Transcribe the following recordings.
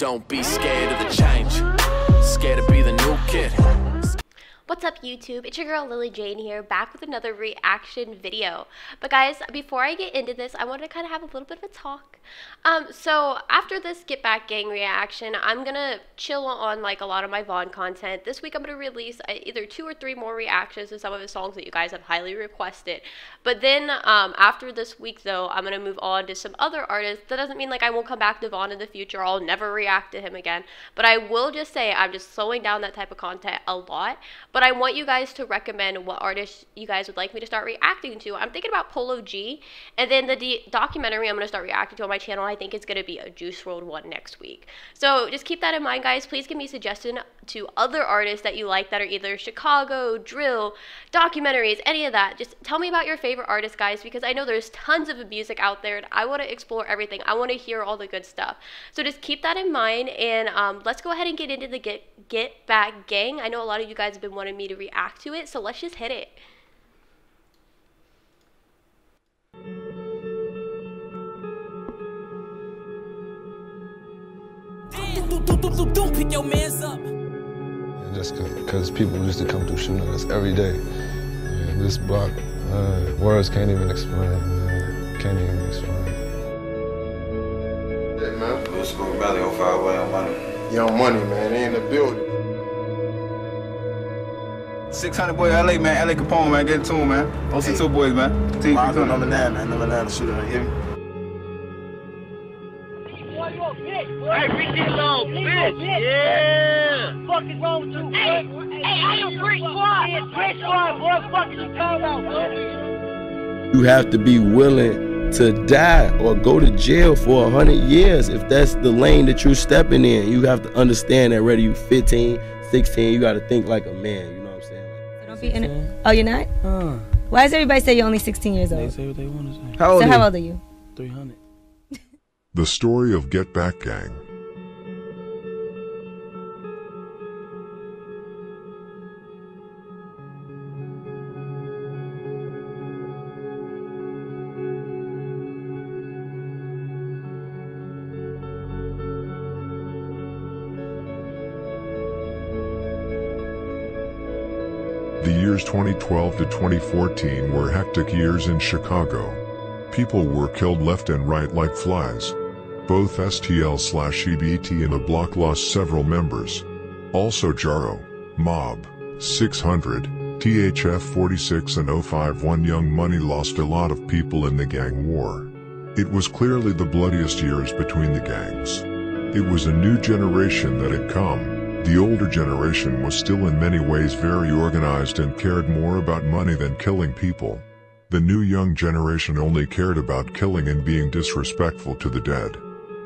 Don't be scared of the change. Scared to be the new kid. What's up YouTube? It's your girl Lilly Jane here, back with another reaction video. But guys, before I get into this, I want to kind of have a little bit of a talk. Um, so after this Get Back Gang reaction, I'm gonna chill on like a lot of my Von content. This week I'm gonna release uh, either two or three more reactions to some of the songs that you guys have highly requested. But then um, after this week though, I'm gonna move on to some other artists. That doesn't mean like I won't come back to Von in the future. I'll never react to him again. But I will just say I'm just slowing down that type of content a lot. But but I want you guys to recommend what artists you guys would like me to start reacting to. I'm thinking about Polo G, and then the documentary I'm going to start reacting to on my channel, I think is going to be a Juice WRLD one next week. So just keep that in mind, guys. Please give me a suggestion to other artists that you like that are either Chicago, drill, documentaries, any of that. Just tell me about your favorite artists, guys, because I know there's tons of music out there, and I want to explore everything. I want to hear all the good stuff. So just keep that in mind, and um, let's go ahead and get into the Get, Get Back Gang. I know a lot of you guys have been wanting wanted me to react to it, so let's just hit it. Pick your mans up. Just because people used to come through shooting us every day. And this block, uh, words can't even explain. Man. Can't even explain. Yeah, man. Blue School Valley, 05 way on money. Young money, man. They in the building. 600 boy LA, man. LA Capone, man. Get to him, man. OC2 hey. boys, man. Team Marco number nine, man. Number nine, shooter. You hear me? Hey, bitch, this little bitch. Yeah. Fuck is wrong with you? Hey, hey, I am Brick Squad. Yeah, Brick Squad, boy. Fuck is you talking about, boy? You have to be willing to die or go to jail for a hundred years if that's the lane that you're stepping in. You have to understand that whether you 15, 16, you got to think like a man be in it. Oh, you're not? Uh, Why does everybody say you're only 16 years old? They say what they want to say. How old so how old are you? 300. the story of Get Back Gang. The years 2012 to 2014 were hectic years in Chicago. People were killed left and right like flies. Both STL slash EBT and the block lost several members. Also Jaro, Mob, 600, THF 46 and 051 Young Money lost a lot of people in the gang war. It was clearly the bloodiest years between the gangs. It was a new generation that had come, the older generation was still in many ways very organized and cared more about money than killing people. The new young generation only cared about killing and being disrespectful to the dead.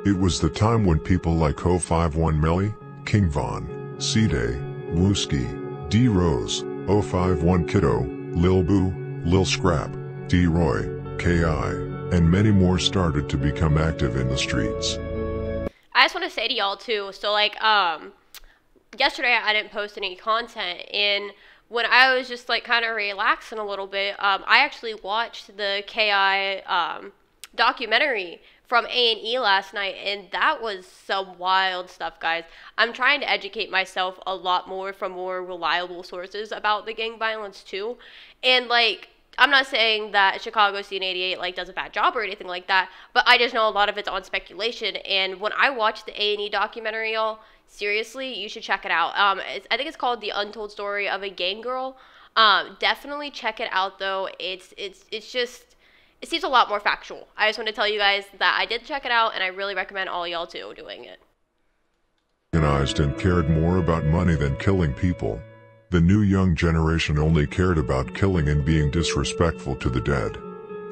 It was the time when people like 051 Melly, King Von, C-Day, Wooski, D Rose, 051 Kiddo, Lil Boo, Lil Scrap, D Roy, K.I., and many more started to become active in the streets. I just want to say to y'all too, so like, um, yesterday I didn't post any content and when I was just like kind of relaxing a little bit, um, I actually watched the KI um, documentary from A&E last night and that was some wild stuff guys. I'm trying to educate myself a lot more from more reliable sources about the gang violence too. And like I'm not saying that Chicago Scene 88 like does a bad job or anything like that, but I just know a lot of it's on speculation. And when I watched the A and E documentary, y'all, seriously, you should check it out. Um, I think it's called The Untold Story of a Gang Girl. Um, definitely check it out though. It's it's it's just it seems a lot more factual. I just want to tell you guys that I did check it out, and I really recommend all y'all too doing it. Organized and cared more about money than killing people. The new young generation only cared about killing and being disrespectful to the dead.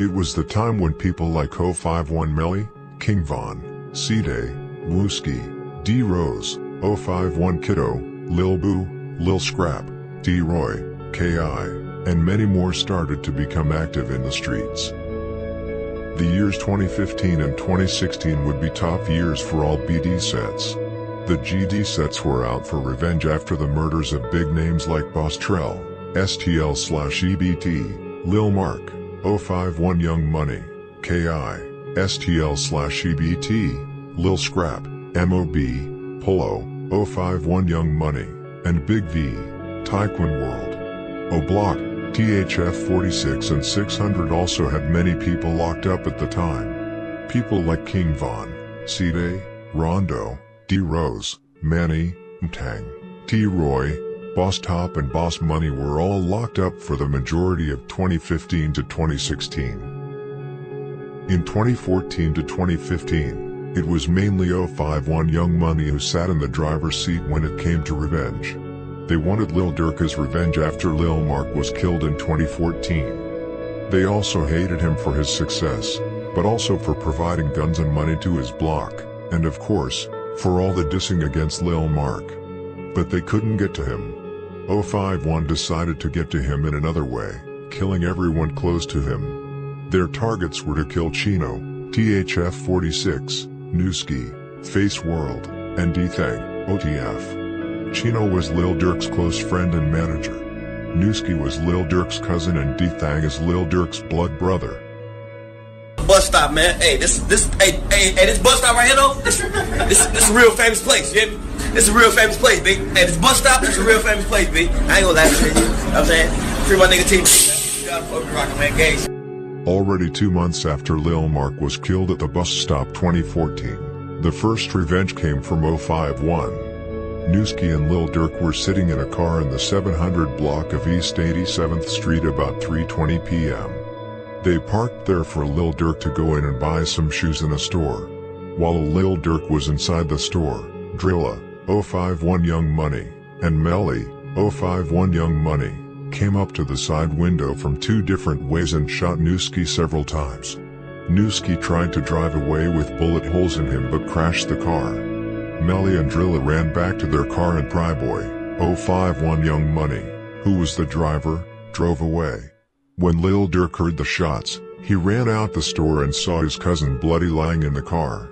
It was the time when people like 051 Melly, King Von, C-Day, Wooski, D Rose, 051 Kiddo, Lil Boo, Lil Scrap, D Roy, K.I., and many more started to become active in the streets. The years 2015 and 2016 would be tough years for all BD sets. The GD sets were out for revenge after the murders of big names like Boss Trell, STL slash EBT, Lil Mark, 051 Young Money, KI, STL slash EBT, Lil Scrap, MOB, Polo, 051 Young Money, and Big V, Taekwon World. O'Block, THF 46 and 600 also had many people locked up at the time. People like King Von, C-Day, Rondo, D Rose, Manny, Mtang, T Roy, Boss Top and Boss Money were all locked up for the majority of 2015 to 2016. In 2014 to 2015, it was mainly 051 Young Money who sat in the driver's seat when it came to revenge. They wanted Lil Durk's revenge after Lil Mark was killed in 2014. They also hated him for his success, but also for providing guns and money to his block, and of course, for all the dissing against Lil Mark. But they couldn't get to him. 051 decided to get to him in another way, killing everyone close to him. Their targets were to kill Chino, THF 46, Newski, Face World, and D-Thang, OTF. Chino was Lil Durk's close friend and manager. Newski was Lil Durk's cousin and D-Thang is Lil Durk's blood brother. Bus stop, man. Hey, this, this, hey, hey, hey, this bus stop right here, though. This, this, this is a real famous place. You hear me? This is a real famous place, B. Hey, this bus stop, this is a real famous place, B. I ain't gonna lie to you. I'm saying? Free my nigga team. You gotta fuck me rockin', man. Gay. Already two months after Lil Mark was killed at the bus stop 2014, the first revenge came from 051. Newski and Lil Durk were sitting in a car in the 700 block of East 87th Street about 3.20 p.m. They parked there for Lil Durk to go in and buy some shoes in a store. While Lil Durk was inside the store, Drilla, 051 Young Money, and Melly, 051 Young Money, came up to the side window from two different ways and shot Newski several times. Newski tried to drive away with bullet holes in him but crashed the car. Melly and Drilla ran back to their car and Pryboy, 051 Young Money, who was the driver, drove away. When Lil Durk heard the shots, he ran out the store and saw his cousin bloody lying in the car.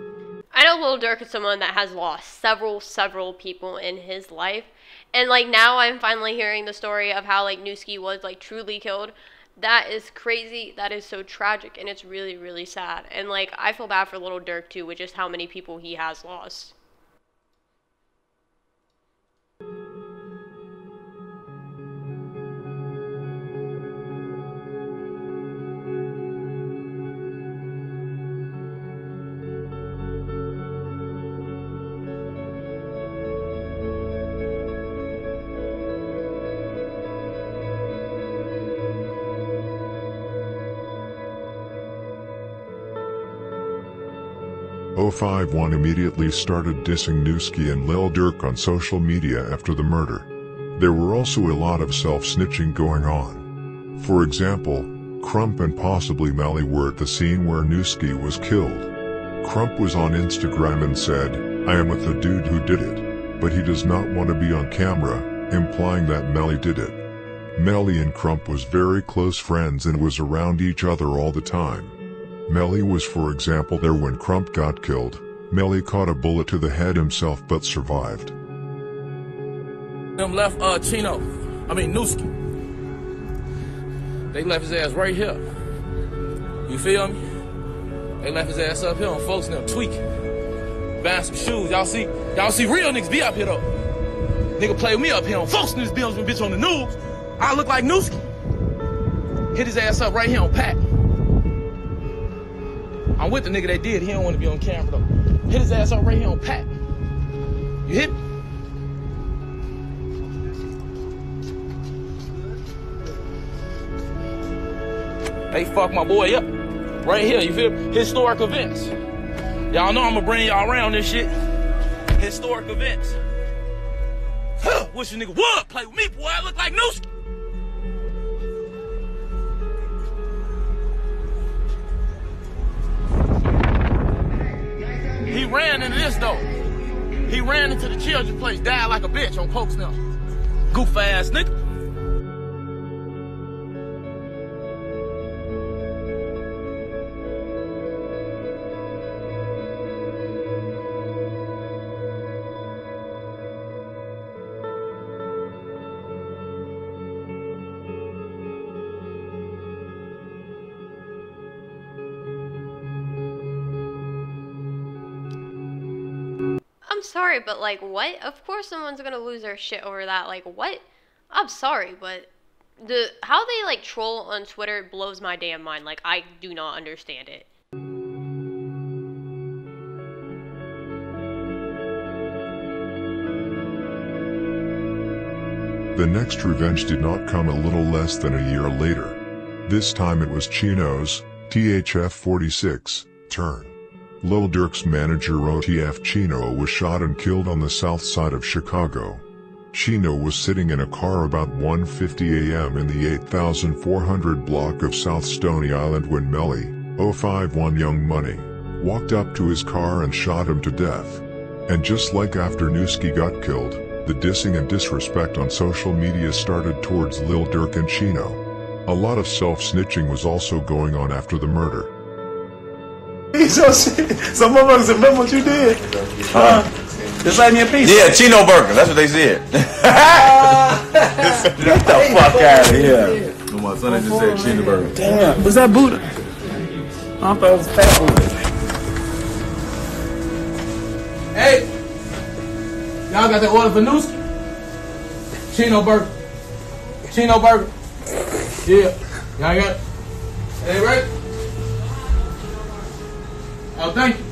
I know Lil Durk is someone that has lost several, several people in his life. And like now I'm finally hearing the story of how like Newski was like truly killed. That is crazy. That is so tragic and it's really, really sad. And like I feel bad for Little Durk too, with just how many people he has lost. Oh Five One immediately started dissing Newski and Lil Durk on social media after the murder. There were also a lot of self-snitching going on. For example, Crump and possibly Melly were at the scene where Newski was killed. Crump was on Instagram and said, I am with the dude who did it, but he does not want to be on camera, implying that Melly did it. Melly and Crump was very close friends and was around each other all the time. Melly was for example there when Crump got killed. Melly caught a bullet to the head himself but survived. Them left uh Chino, I mean Newski. They left his ass right here. You feel me? They left his ass up here on folks and them tweaking. Buying some shoes. Y'all see, y'all see real niggas be up here though. Nigga play me up here on folks and this bills when bitch on the news. I look like Newski. Hit his ass up right here on Pat. I'm with the nigga that did. He don't want to be on camera though. Hit his ass up right here on Pat. You hit? They fuck my boy up. Right here, you feel? Historic events. Y'all know I'm gonna bring y'all around this shit. Historic events. Huh, wish a nigga would play with me, boy. I look like Newski. Ran into this though. He ran into the children's place, died like a bitch on Coke now. Goof ass nigga. But like, what? Of course, someone's gonna lose their shit over that. Like, what? I'm sorry, but the how they like troll on Twitter blows my damn mind. Like, I do not understand it. The next revenge did not come a little less than a year later. This time it was Chino's, THF 46, turn. Lil Durk's manager OTF Chino was shot and killed on the south side of Chicago. Chino was sitting in a car about 1.50 a.m. in the 8400 block of South Stony Island when Melly, 051 Young Money, walked up to his car and shot him to death. And just like after Newski got killed, the dissing and disrespect on social media started towards Lil Durk and Chino. A lot of self-snitching was also going on after the murder. So shit. Some motherfuckers remember what you did. Ah, huh? Just like me a piece. Yeah, Chino Burger. That's what they said. Ah. Get the fuck out of here. No, my son just said Chino Burger. Damn, was that Buddha? I thought it was Fat Buddha. Hey, y'all got that order for Newski? Chino burger. Chino burger. Yeah, y'all got it. Hey, right? Oh, thank you.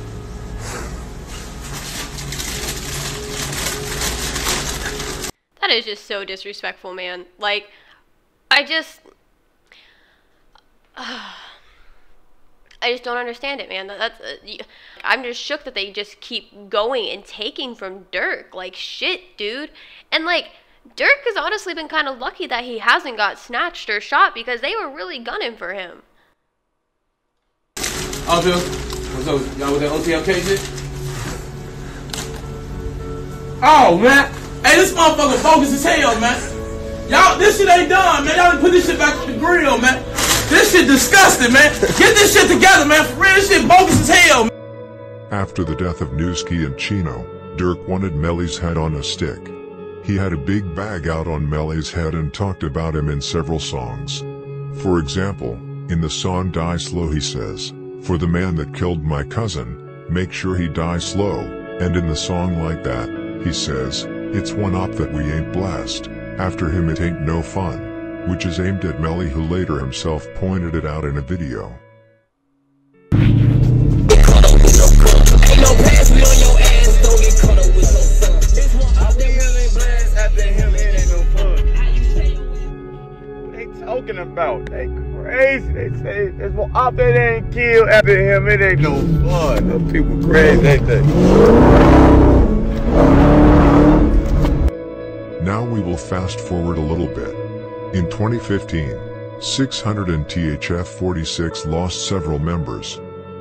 That is just so disrespectful, man. Like, I just. I just don't understand it, man. That, that's. Uh, I'm just shook that they just keep going and taking from Durk. Like, shit, dude. And, like, Durk has honestly been kind of lucky that he hasn't got snatched or shot because they were really gunning for him. Alto, Y'all with that OTMK shit? Oh, man. Hey, this motherfucker bogus as hell, man. Y'all, this shit ain't done, man. Y'all put this shit back on the grill, man. This shit disgusting, man. Get this shit together, man. For real, shit bogus as hell, man. After the death of Newski and Chino, Durk wanted Melly's head on a stick. He had a big bag out on Melly's head and talked about him in several songs. For example, in the song Die Slow he says, For the man that killed my cousin, make sure he die slow, and in the song like that, he says, It's one op that we ain't blessed, after him it ain't no fun, which is aimed at Melly who later himself pointed it out in a video. Talking about? They crazy. They say there's more out there they ain't killed after him. It ain't no fun. Those people crazy, ain't they? Now we will fast forward a little bit. In 2015, 600 and THF 46 lost several members.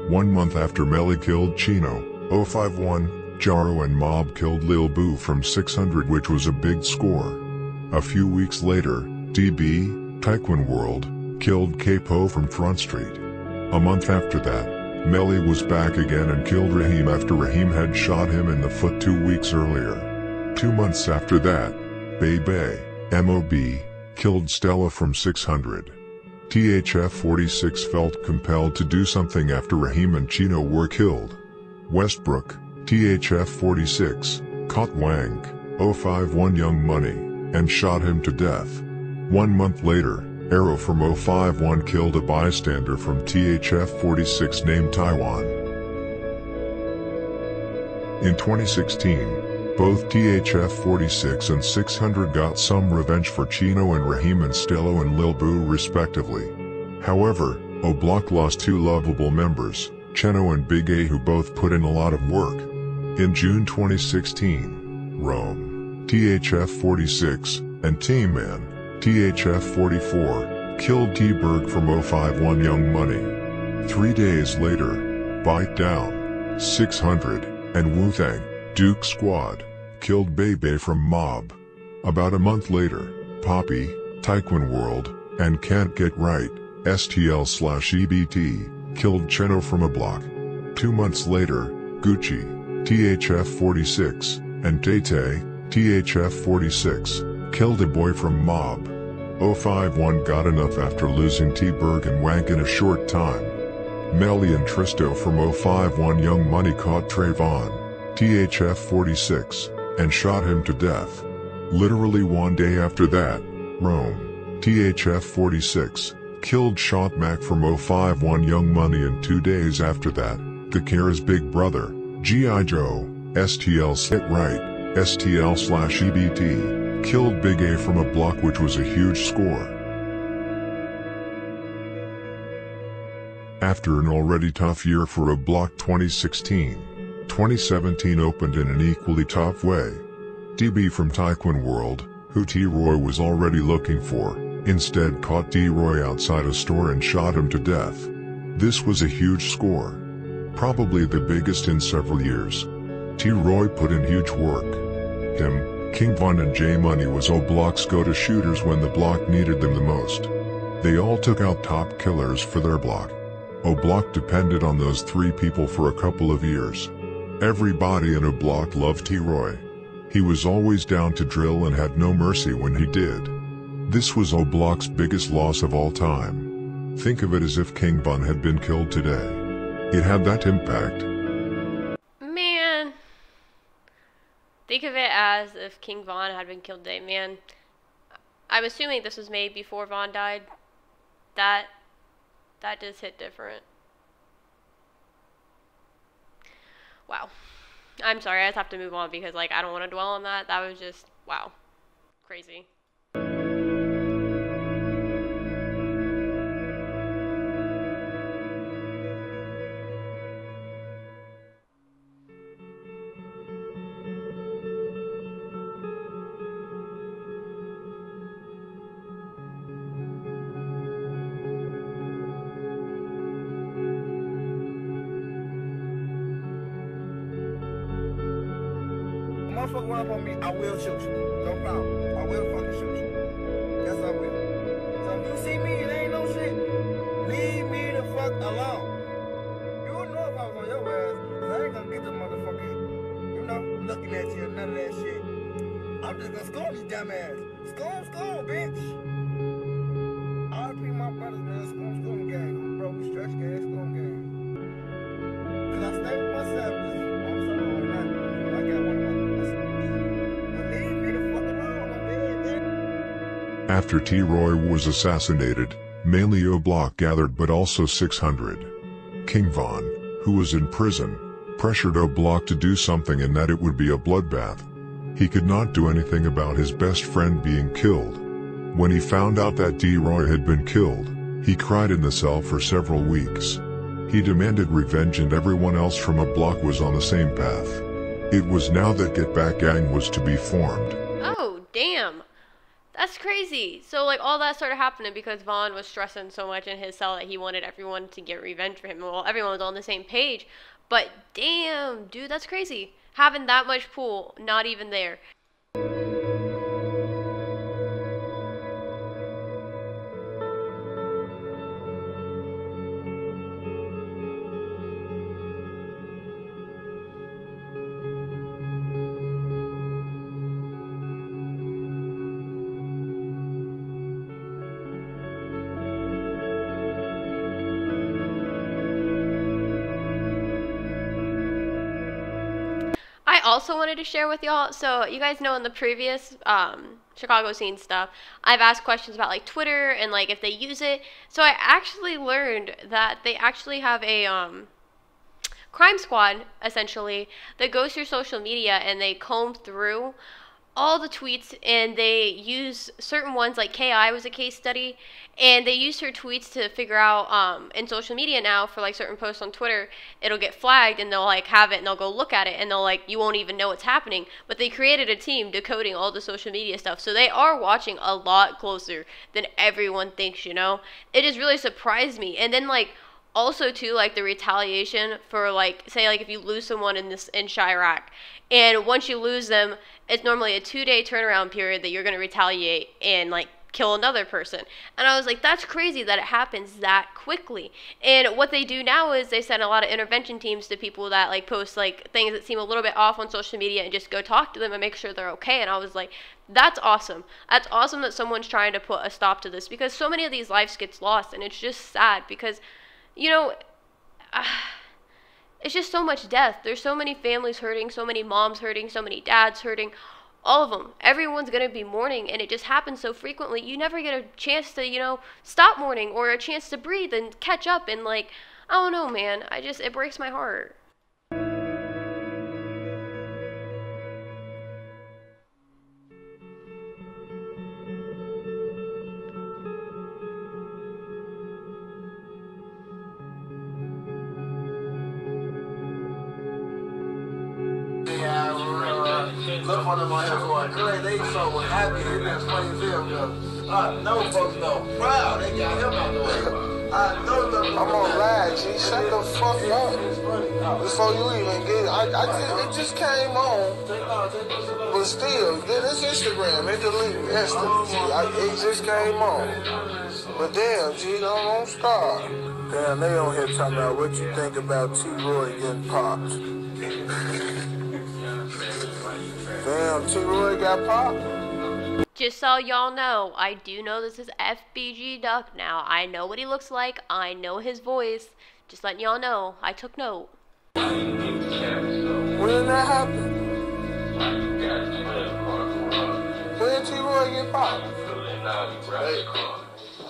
One month after Melly killed Chino, 051, Jaro and Mob killed Lil Boo from 600 which was a big score. A few weeks later, DB, Taekwon World, killed Capo from Front Street. A month after that, Melly was back again and killed Rahim after Rahim had shot him in the foot two weeks earlier. Two months after that, Bay Bay, MOB, killed Stella from 600. THF 46 felt compelled to do something after Rahim and Chino were killed. Westbrook, THF 46, caught Wang, 051 Young Money, and shot him to death. One month later, Arrow from 051 killed a bystander from THF 46 named Taiwan. In 2016, both THF 46 and 600 got some revenge for Chino and Rahim and Stello and Lil Boo respectively. However, O'Block lost two lovable members, Cheno and Big A who both put in a lot of work. In June 2016, Rome, THF 46, and Team Man, THF 44, killed T-Berg from 051 Young Money. Three days later, Bite Down, 600, and Wu-Tang, Duke Squad, killed Bebe from Mob. About a month later, Poppy, Taekwon World, and Can't Get Right, STL slash EBT, killed Cheno from a block. Two months later, Gucci, THF 46, and Tay THF 46, killed a boy from Mob. 051 got enough after losing T-Berg and Wank in a short time. Melly and Tristo from 051 Young Money caught Trayvon. THF 46, and shot him to death. Literally one day after that, Rome, THF 46, killed Shot Mac from 051 Young Money and two days after that, Gakira's big brother, G.I. Joe, STL Sit Right, STL slash EBT, killed Big A from a block which was a huge score. After an already tough year for a block 2016, 2017 opened in an equally tough way. DB from Taekwon World, who T-Roy was already looking for, instead caught T-Roy outside a store and shot him to death. This was a huge score. Probably the biggest in several years. T-Roy put in huge work. Him, King Von and J Money was O Block's go-to shooters when the block needed them the most. They all took out top killers for their block. O Block depended on those three people for a couple of years. Everybody in O Block loved T-Roy. He was always down to drill and had no mercy when he did. This was O Block's biggest loss of all time. Think of it as if King Von had been killed today. It had that impact. Think of it as if King Von had been killed today. Man, I'm assuming this was made before Von died. That that does hit different. Wow. I'm sorry, I just have to move on because like I don't want to dwell on that. That was just wow. Crazy. You none of that shit. I'm just gonna these dumbass. Bitch. My brothers, man. Gang. Stretch gang, gang. Cause I stay with myself. After T-Roy was assassinated, mainly Block gathered but also 600. King Von, who was in prison, pressured O Block to do something and that it would be a bloodbath. He could not do anything about his best friend being killed. When he found out that T-Roy had been killed, he cried in the cell for several weeks. He demanded revenge and everyone else from a block was on the same path. It was now that Get Back Gang was to be formed. Oh, damn. That's crazy. So, like, all that started happening because Von was stressing so much in his cell that he wanted everyone to get revenge for him. Well, everyone was on the same page. But, damn, dude, that's crazy. Having that much pool, not even there. Wanted to share with y'all. So you guys know in the previous um, Chicago scene stuff, I've asked questions about like Twitter and like if they use it. So I actually learned that they actually have a um, crime squad essentially that goes through social media and they comb through all the tweets and they use certain ones like ki was a case study and they use her tweets to figure out um, in social media now for like certain posts on twitter it'll get flagged and they'll like have it and they'll go look at it and they'll like you won't even know what's happening. But they created a team decoding all the social media stuff so they are watching a lot closer than everyone thinks you know? It has really surprised me. And then like also too like the retaliation for like say like if you lose someone in this in Chiraq and once you lose them it's normally a two day turnaround period that you're going to retaliate and like kill another person. And i was like that's crazy that it happens that quickly. And what they do now is they send a lot of intervention teams to people that like post like things that seem a little bit off on social media and just go talk to them and make sure they're okay. And i was like that's awesome. That's awesome that someone's trying to put a stop to this because so many of these lives gets lost and it's just sad because you know, uh, it's just so much death. There's so many families hurting, so many moms hurting, so many dads hurting. All of them. Everyone's going to be mourning, and it just happens so frequently. You never get a chance to, you know, stop mourning or a chance to breathe and catch up. And, like, I don't know, man. I just, it breaks my heart. Happy. It been funny as because I know folks know proud. They got him out the way. I know them. I'm on live, G. Shut the fuck up. Before you even get it, I, I just, it just came on. But still, this Instagram, it deleted instantly. G. I, it just came on. But damn, G, don't, don't. Damn, they on here talking about what you think about T-Roy getting popped. Damn, T-Roy got popped? Just so y'all know, I do know this is FBG Duck now. I know what he looks like. I know his voice. Just letting y'all know, I took note. When that happen? When T-Roy get popped?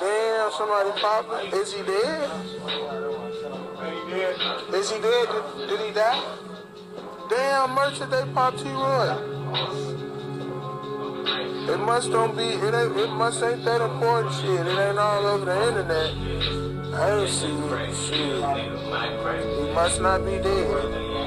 Damn, somebody popped. Is he dead? Is he dead? Did, did he die? Damn, merchant, they popped T-Roy. It must don't be, it ain't, it must ain't that important shit. It ain't all over the internet. I ain't see it. Shit. He must not be dead.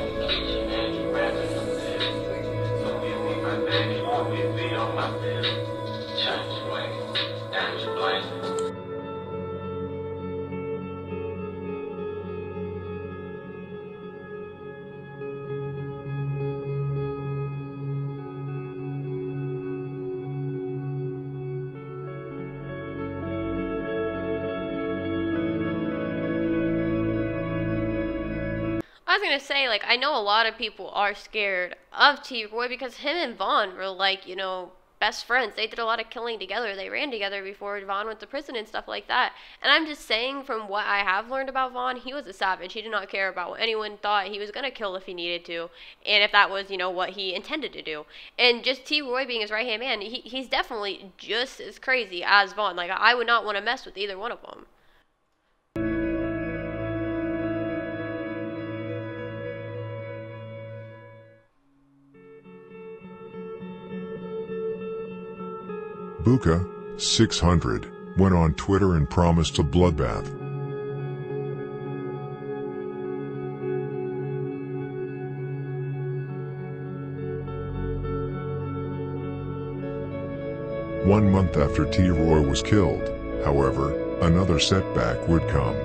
Gonna say, like, I know a lot of people are scared of T Roy because him and Von were like, you know, best friends. They did a lot of killing together. They ran together before Von went to prison and stuff like that. And I'm just saying, from what I have learned about Von, he was a savage. He did not care about what anyone thought. He was gonna kill if he needed to, and if that was, you know, what he intended to do. And just T Roy being his right hand man, he, he's definitely just as crazy as Von. Like, I would not want to mess with either one of them. Buka, 600, went on Twitter and promised a bloodbath. One month after T. Roy was killed, however, another setback would come.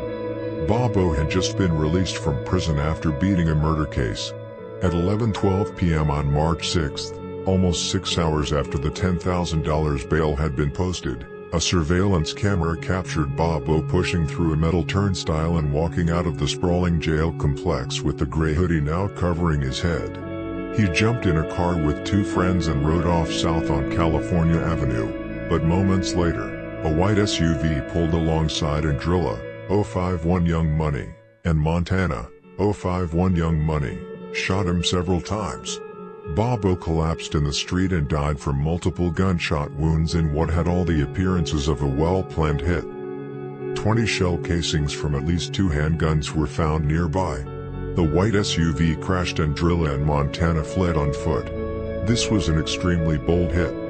Bobo had just been released from prison after beating a murder case. At 11:12 p.m. on March 6, almost six hours after the $10,000 bail had been posted, a surveillance camera captured Bobo pushing through a metal turnstile and walking out of the sprawling jail complex with the gray hoodie now covering his head. He jumped in a car with two friends and rode off south on California Avenue, but moments later, a white SUV pulled alongside and Drilla, 051 Young Money, and Montana, 051 Young Money, shot him several times. Bobo collapsed in the street and died from multiple gunshot wounds in what had all the appearances of a well-planned hit. 20 shell casings from at least two handguns were found nearby. The white SUV crashed and Drilla and Montana fled on foot. This was an extremely bold hit.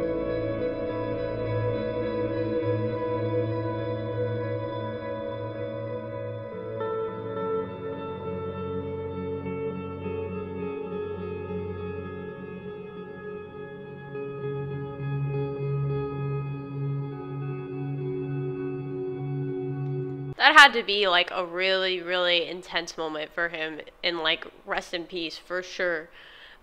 That had to be like a really really intense moment for him and like rest in peace for sure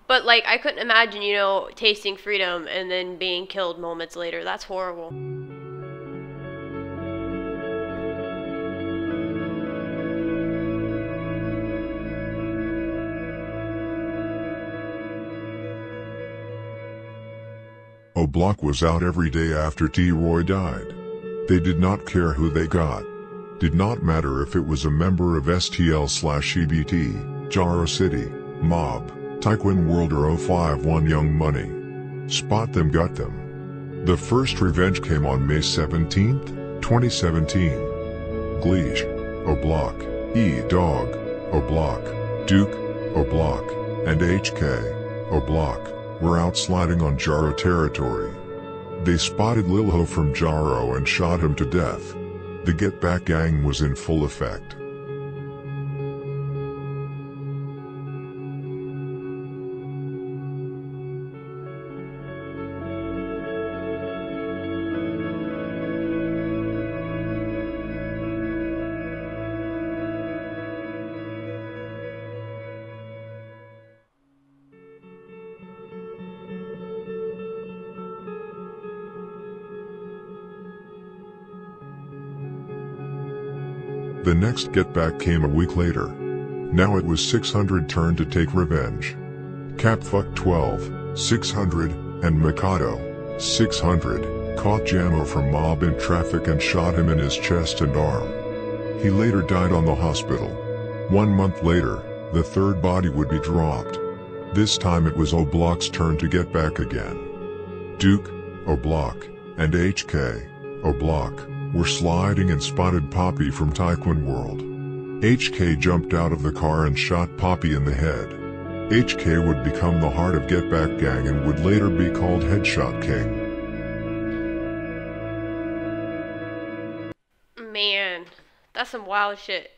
but like i couldn't imagine you know tasting freedom and then being killed moments later that's horrible O'Block was out every day after T. Roy died. They did not care who they got. Did not matter if it was a member of STL slash EBT, Jaro City, Mob, Taekwon World or 051 Young Money. Spot them got them. The first revenge came on May 17, 2017. Gleesh, O'Block, E Dog, O'Block, Duke, O'Block, and HK, O'Block, were out sliding on Jaro territory. They spotted Lilho from Jaro and shot him to death. The Get Back gang was in full effect. The next get back came a week later. Now it was 600 turn to take revenge. Capfuck 12, 600, and Mikado, 600, caught Jamo from mob in traffic and shot him in his chest and arm. He later died on the hospital. One month later, the third body would be dropped. This time it was O'Block's turn to get back again. Duke, O'Block, and HK, O'Block, were sliding and spotted Poppy from Taekwon World. HK jumped out of the car and shot Poppy in the head. HK would become the heart of Get Back Gang and would later be called Headshot King. Man, that's some wild shit.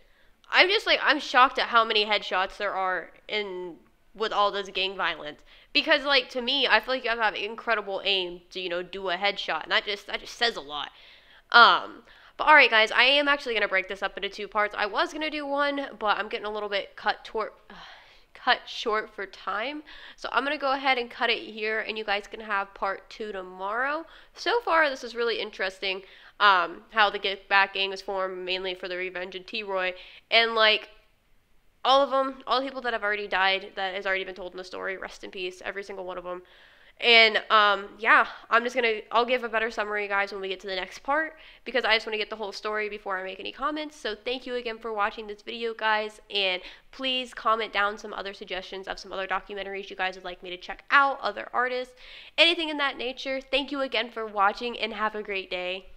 I'm just like I'm shocked at how many headshots there are in with all this gang violence. Because like to me, I feel like you have to have incredible aim to, you know, do a headshot. And that just that just says a lot. Um, but alright guys, I am actually going to break this up into two parts. I was going to do one, but I'm getting a little bit cut toward cut short for time. So I'm going to go ahead and cut it here and you guys can have part 2 tomorrow. So far this is really interesting um, how the Get Back gang was formed mainly for the revenge of T-Roy and like all of them, all the people that have already died that has already been told in the story, rest in peace, every single one of them. And um, yeah, I'm just gonna I'll give a better summary, guys, when we get to the next part because I just want to get the whole story before I make any comments. So thank you again for watching this video, guys, and please comment down some other suggestions of some other documentaries you guys would like me to check out, other artists, anything in that nature. Thank you again for watching, and have a great day.